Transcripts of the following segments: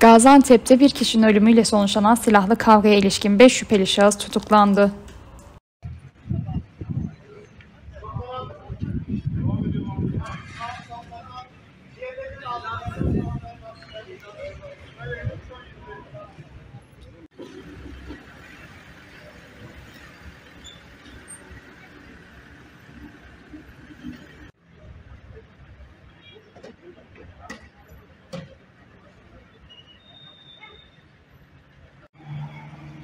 Gaziantep'te bir kişinin ölümüyle sonuçlanan silahlı kavgaya ilişkin 5 şüpheli şahıs tutuklandı.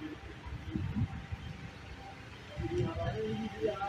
Thank you.